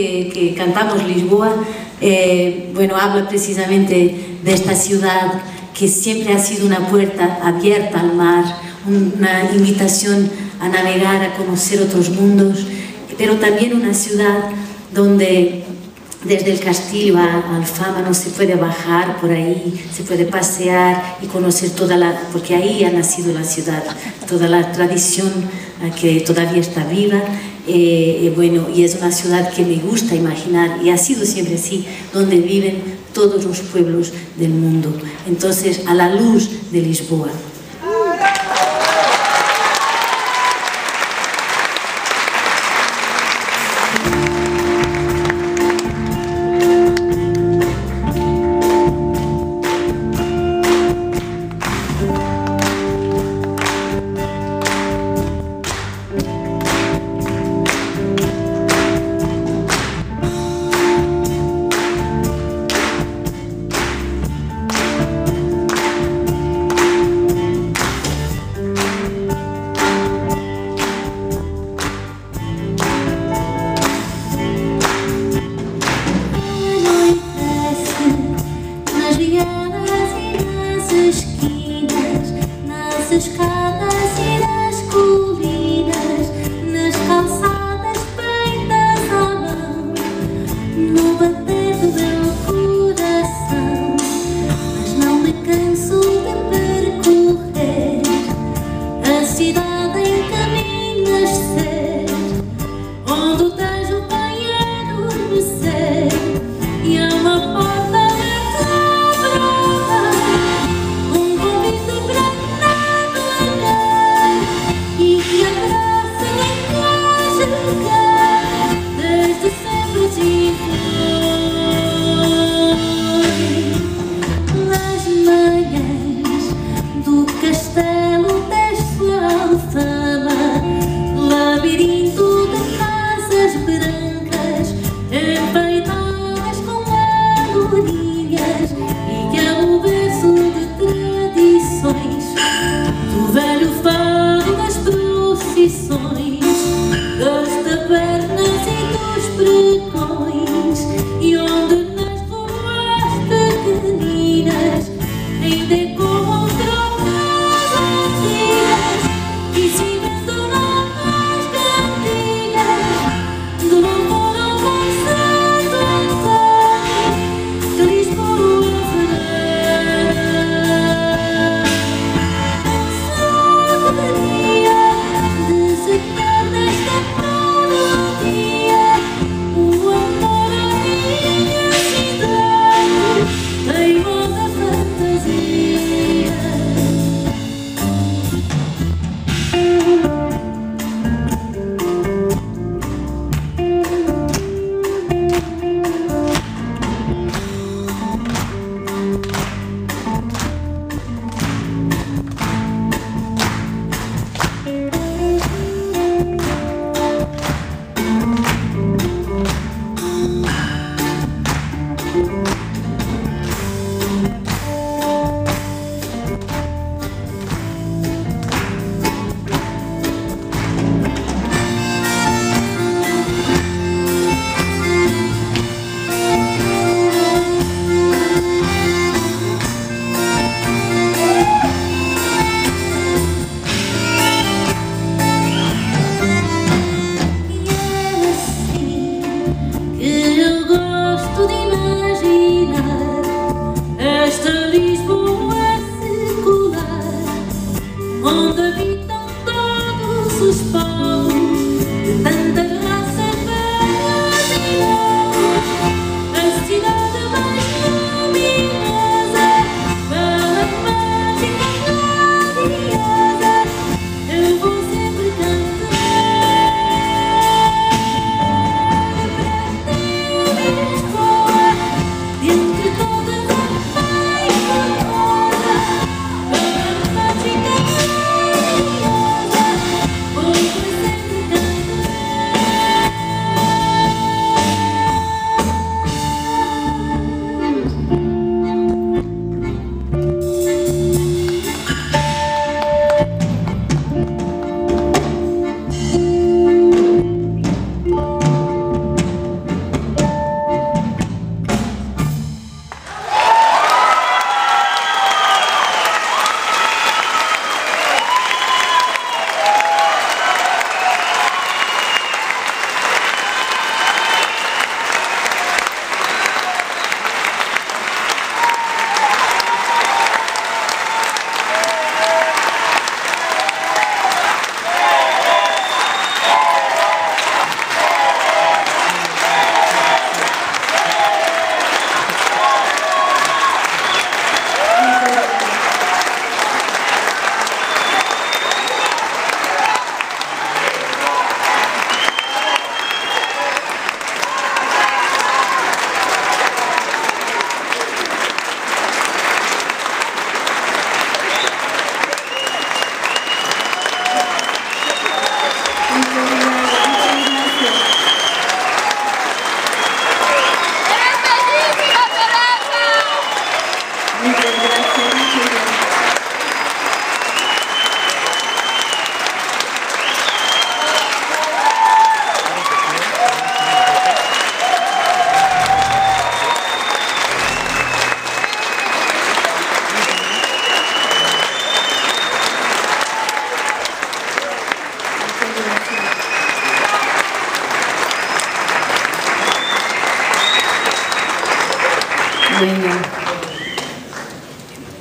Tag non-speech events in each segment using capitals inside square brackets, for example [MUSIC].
que cantamos Lisboa, eh, bueno, habla precisamente de esta ciudad que siempre ha sido una puerta abierta al mar, una invitación a navegar, a conocer otros mundos, pero también una ciudad donde desde el castillo a Alfama no se puede bajar por ahí, se puede pasear y conocer toda la, porque ahí ha nacido la ciudad, toda la tradición eh, que todavía está viva eh, eh, bueno, y es una ciudad que me gusta imaginar, y ha sido siempre así, donde viven todos los pueblos del mundo. Entonces, a la luz de Lisboa.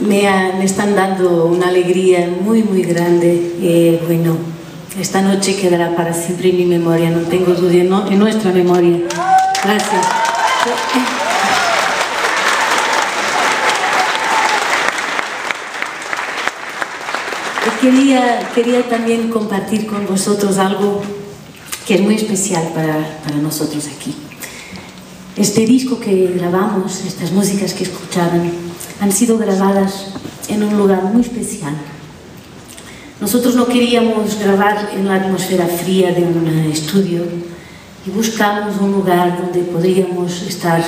Me, me, están dando una alegría muy, muy grande. Eh, bueno, esta noche quedará para siempre en mi memoria, no tengo duda, en nuestra memoria. Gracias. [LAUGHS] Quería, también compartir con vosotros algo que es muy especial para nosotros aquí. Este disco que grabamos, estas músicas que escucharon, han sido grabadas en un lugar muy especial. Nosotros no queríamos grabar en la atmósfera fría de un estudio y buscamos un lugar donde podríamos estar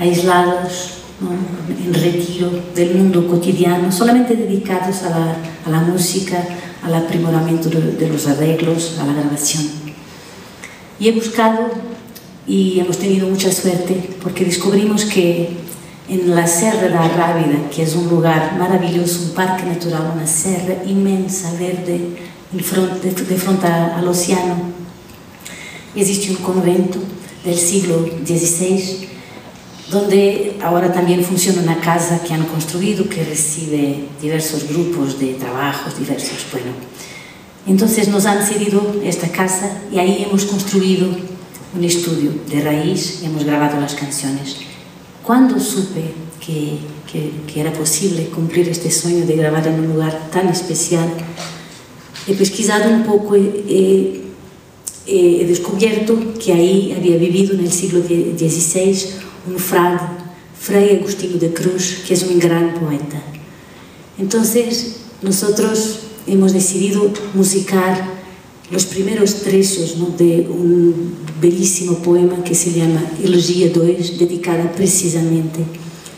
aislados, ¿no? en retiro del mundo cotidiano, solamente dedicados a la, a la música, al aprimoramento de, de los arreglos, a la grabación. Y he buscado y hemos tenido mucha suerte porque descubrimos que en la Serra da Rábida, que es un lugar maravilloso, un parque natural, una serra inmensa, verde, de frente al océano, existe un convento del siglo XVI, donde ahora también funciona una casa que han construido que recibe diversos grupos de trabajos diversos. Bueno, entonces nos han cedido esta casa y ahí hemos construido un estudio de raíz y hemos grabado las canciones. Cuando supe que, que, era posible cumplir este sueño de grabar en un lugar tan especial, he pesquisado un poco he, he descubierto que ahí había vivido en el siglo XVI un frade, Fray Agustín de Cruz, que es un gran poeta. Entonces, nosotros hemos decidido musicar los primeros trechos de un bellísimo poema que se llama Elogia 2, dedicada precisamente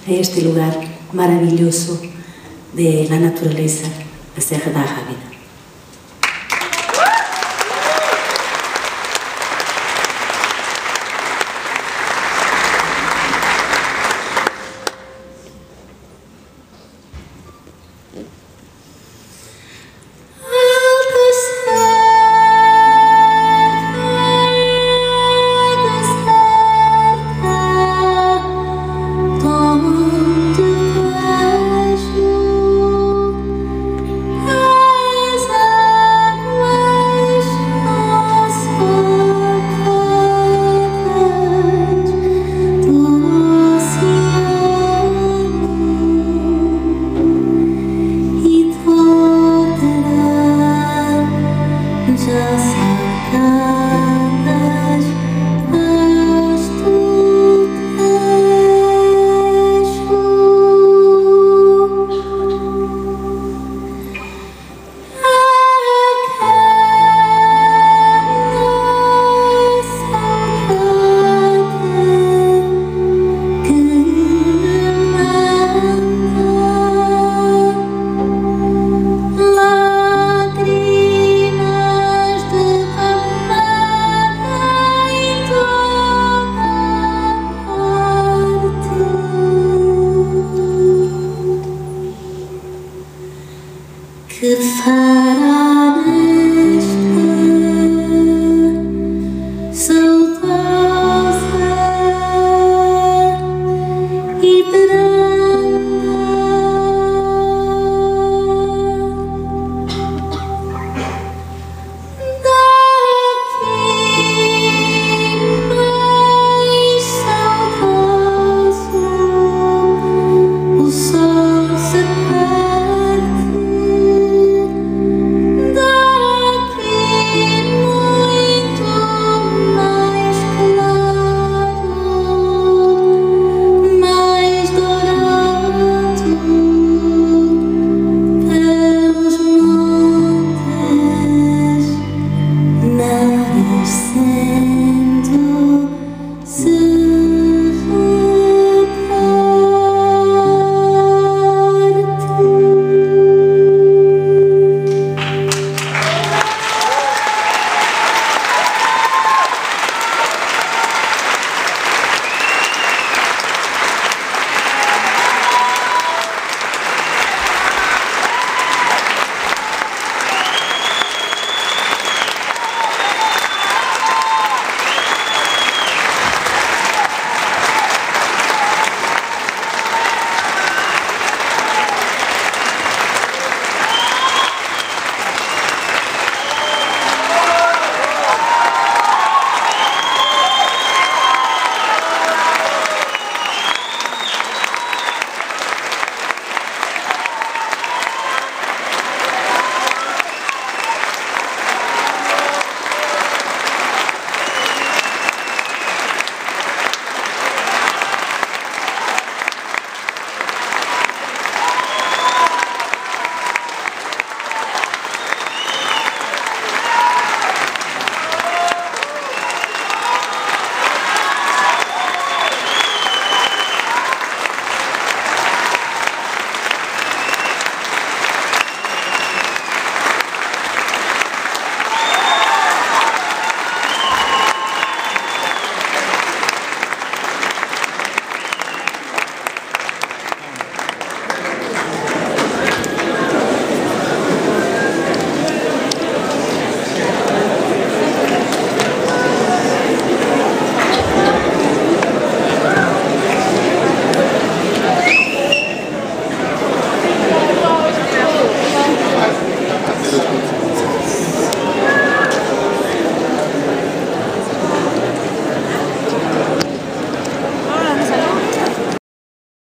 a este lugar maravilloso de la naturaleza, la Serra da Rábida.